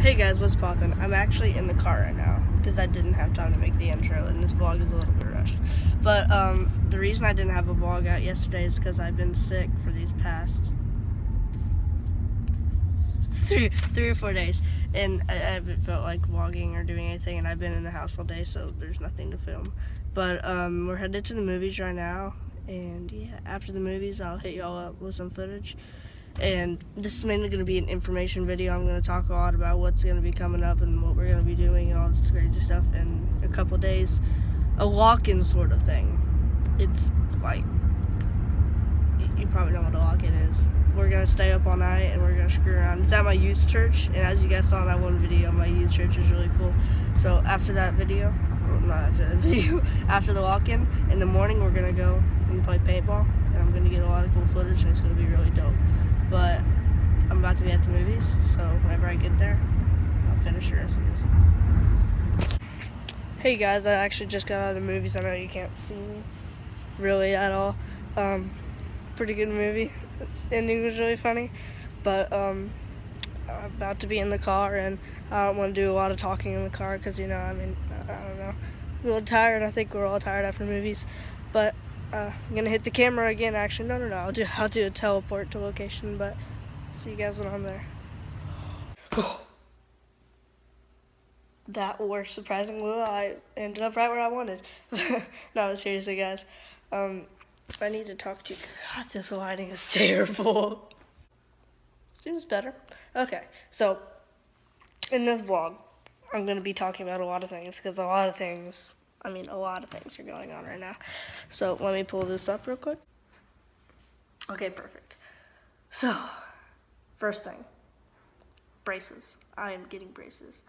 Hey guys, what's poppin'? I'm actually in the car right now because I didn't have time to make the intro and this vlog is a little bit rushed. But um, the reason I didn't have a vlog out yesterday is because I've been sick for these past three, three or four days and I, haven't felt like vlogging or doing anything and I've been in the house all day so there's nothing to film. But um, we're headed to the movies right now and yeah, after the movies I'll hit y'all up with some footage and this is mainly going to be an information video. I'm going to talk a lot about what's going to be coming up and what we're going to be doing and all this crazy stuff in a couple days. A lock-in sort of thing. It's like, you probably know what a lock-in is. We're going to stay up all night and we're going to screw around. It's at my youth church and as you guys saw in that one video, my youth church is really cool. So after that video, not after that video, after the lock-in, in the morning we're going to go and play paintball and I'm going to get a lot of cool footage and it's going to be really dope but I'm about to be at the movies, so whenever I get there, I'll finish the rest of this. Hey guys, I actually just got out of the movies. I know you can't see me really at all. Um, pretty good movie. The ending was really funny, but um, I'm about to be in the car, and I don't want to do a lot of talking in the car because you know, I mean, I don't know, I'm a little tired. I think we're all tired after movies, but uh, I'm gonna hit the camera again. Actually, no, no, no. I'll do I'll do a teleport to location, but see you guys when I'm there. that worked surprisingly well. I ended up right where I wanted. no, seriously, guys. Um, I need to talk to you. God, this lighting is terrible. Seems better. Okay, so in this vlog, I'm gonna be talking about a lot of things because a lot of things I mean, a lot of things are going on right now. So let me pull this up real quick. Okay, perfect. So, first thing, braces. I am getting braces.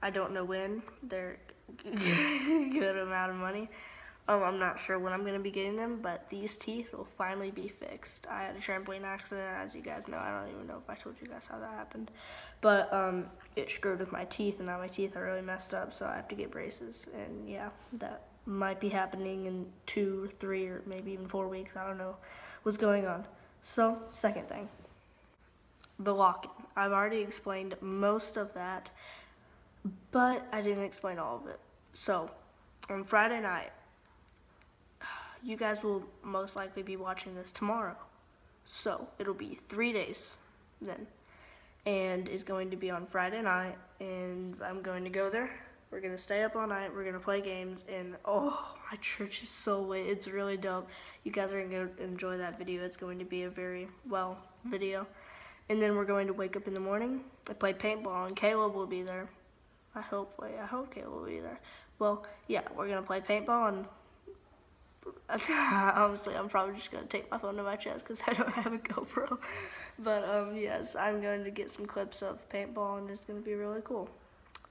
I don't know when. They're good amount of money. Um, I'm not sure when I'm going to be getting them, but these teeth will finally be fixed. I had a trampoline accident, as you guys know. I don't even know if I told you guys how that happened. But um, it screwed with my teeth, and now my teeth are really messed up, so I have to get braces. And yeah, that might be happening in two, three, or maybe even four weeks. I don't know what's going on. So, second thing, the lock-in. I've already explained most of that, but I didn't explain all of it. So, on Friday night, you guys will most likely be watching this tomorrow. So it'll be three days then. And it's going to be on Friday night, and I'm going to go there. We're going to stay up all night. We're going to play games, and oh, my church is so lit. It's really dope. You guys are going to enjoy that video. It's going to be a very well video. And then we're going to wake up in the morning and play paintball, and Caleb will be there. I hope, I hope Caleb will be there. Well, yeah, we're going to play paintball, and Honestly, I'm probably just going to take my phone to my chest because I don't have a GoPro. But, um, yes, I'm going to get some clips of paintball, and it's going to be really cool.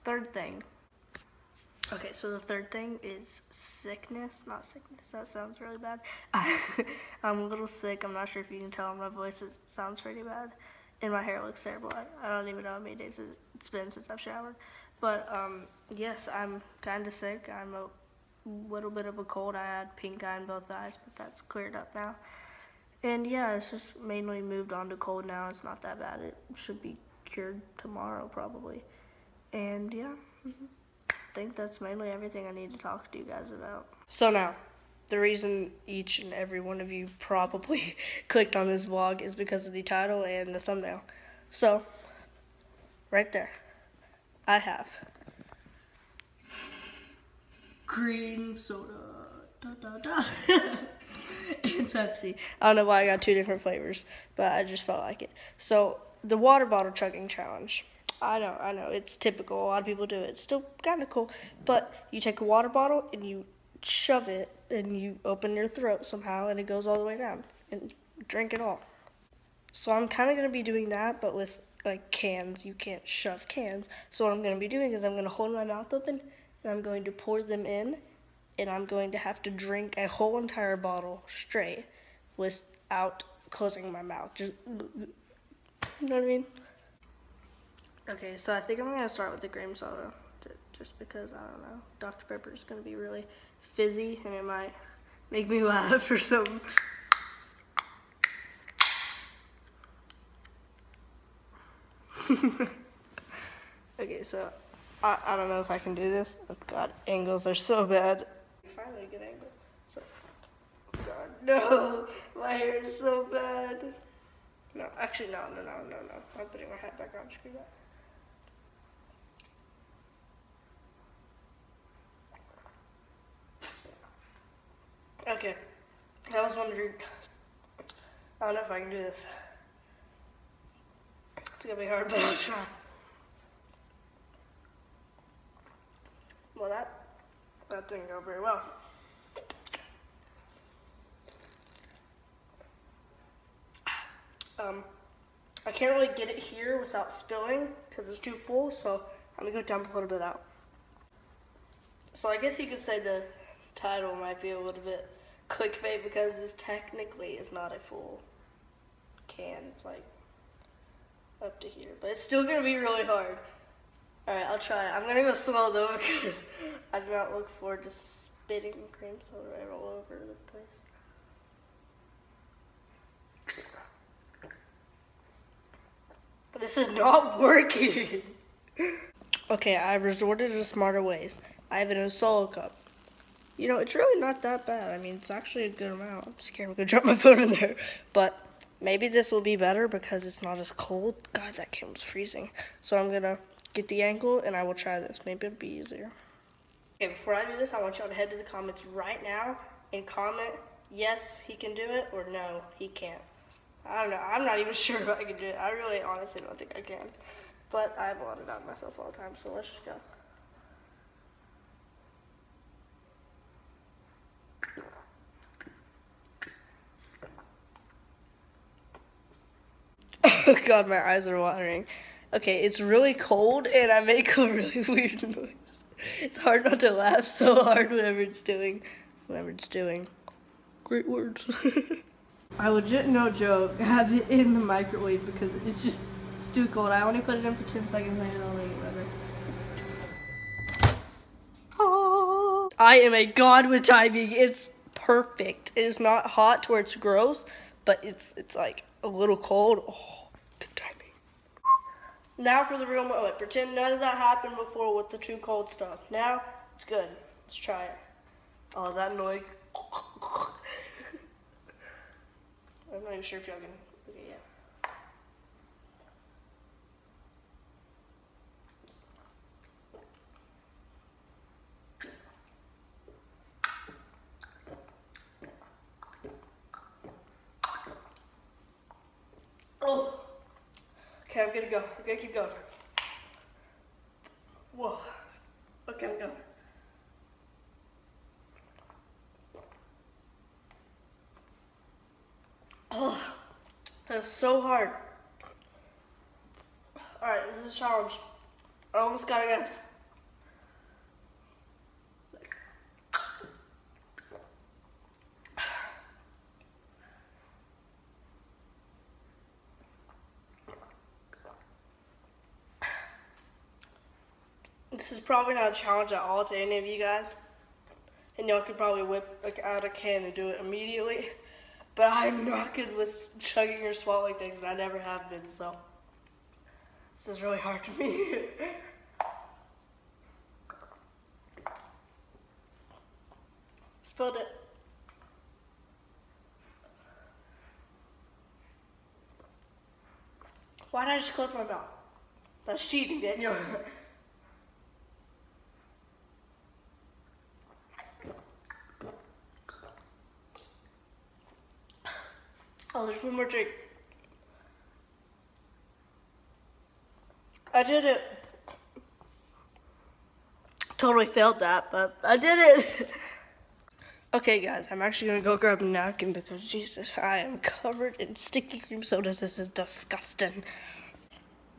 Third thing. Okay, so the third thing is sickness. Not sickness, that sounds really bad. I'm a little sick. I'm not sure if you can tell my voice it sounds pretty bad. And my hair looks terrible. I, I don't even know how many days it's been since I've showered. But, um, yes, I'm kind of sick. I'm a little bit of a cold. I had pink eye in both eyes, but that's cleared up now. And yeah, it's just mainly moved on to cold now. It's not that bad. It should be cured tomorrow probably. And yeah, mm-hmm. I think that's mainly everything I need to talk to you guys about. So now, the reason each and every one of you probably clicked on this vlog is because of the title and the thumbnail. So, right there, I have green soda. Da, da, da. and Pepsi. I don't know why I got two different flavors, but I just felt like it. So the water bottle chugging challenge. I know, I know, it's typical. A lot of people do it. It's still kind of cool, but you take a water bottle and you shove it and you open your throat somehow and it goes all the way down and drink it all. So I'm kind of going to be doing that, but with like cans. You can't shove cans. So what I'm going to be doing is I'm going to hold my mouth open and I'm going to pour them in, and I'm going to have to drink a whole entire bottle straight without closing my mouth. Just, you know what I mean? Okay, so I think I'm gonna start with the cream soda, just because I don't know. Dr Pepper is gonna be really fizzy, and it might make me laugh or something. Okay, so I, I don't know if I can do this. Oh god, angles are so bad. Finally a good angle. So, god, no, my hair is so bad. No, actually, no, no, no, no, no. I'm putting my hat back on. Screw that. Okay, I was wondering. I don't know if I can do this. It's gonna be hard, but I'll try. Well, that that didn't go very well. Um, I can't really get it here without spilling because it's too full, so I'm gonna go dump a little bit out. So I guess you could say the title might be a little bit clickbait because this technically is not a full can. It's like up to here, but it's still gonna be really hard. Alright, I'll try. I'm gonna go slow though because I do not look forward to spitting cream soda right all over the place. This is not working. okay, I resorted to smarter ways. I have it in a solo cup. You know, it's really not that bad. I mean, it's actually a good amount. I'm scared I'm gonna drop my phone in there. But maybe this will be better because it's not as cold. God, that can was freezing. So I'm gonna get the angle and I will try this. Maybe it'll be easier. Okay, before I do this, I want y'all to head to the comments right now and comment yes, he can do it or no, he can't. I don't know. I'm not even sure if I can do it. I really honestly don't think I can. But I have a lot of doubt myself all the time, so let's just go. Oh god, my eyes are watering. Okay, it's really cold and I make a really weird noise. It's hard not to laugh so hard whenever it's doing, whatever it's doing. Great words. I legit, no joke, have it in the microwave because it's just, it's too cold. I only put it in for 10 seconds and it'll make better. Oh. I am a god with timing. It's perfect. It is not hot to where it's gross, but it's it's like a little cold. Oh, good timing. Now for the real moment. Pretend none of that happened before with the too cold stuff. Now it's good. Let's try it. Oh, that noise? I'm not even sure if y'all can look it yet. Oh. Okay, I'm gonna go. I'm gonna keep going. Whoa. Okay, I'm going. Oh, that's so hard. Alright, this is a challenge. I almost got it, guys. This is probably not a challenge at all to any of you guys. And y'all could probably whip like out a can and do it immediately. But I'm not good with chugging or swallowing things. I never have been, so this is really hard for me. Spilled it. Why did I just close my mouth? That's cheating, Daniel. Oh, there's one more drink. I did it. Totally failed that, but I did it. okay, guys, I'm actually gonna go grab a napkin because Jesus, I am covered in sticky cream sodas. This is disgusting.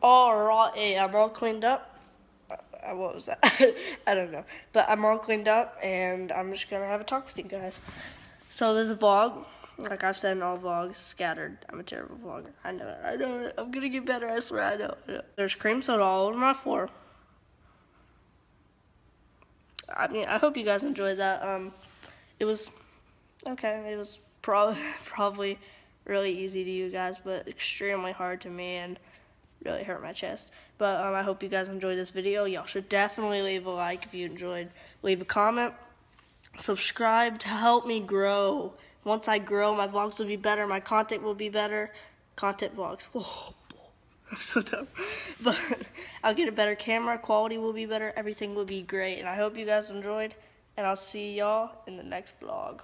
Alright, I'm all cleaned up. Uh, what was that? I don't know. But I'm all cleaned up and I'm just gonna have a talk with you guys. So there's a vlog. Like I've said in all vlogs, scattered. I'm a terrible vlogger. I know it. I know it. I'm gonna get better. I swear. I know. I know. There's cream soda all over my floor. I mean, I hope you guys enjoyed that. Um, it was okay. It was probably probably really easy to you guys, but extremely hard to me. And really hurt my chest. But um, I hope you guys enjoyed this video. Y'all should definitely leave a like if you enjoyed. Leave a comment. Subscribe to help me grow. Once I grow, my vlogs will be better. My content will be better. Content vlogs. Whoa. I'm so dumb. But I'll get a better camera, quality will be better, everything will be great. And I hope you guys enjoyed. And I'll see y'all in the next vlog.